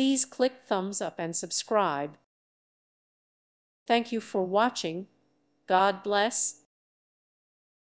Please click thumbs up and subscribe. Thank you for watching. God bless.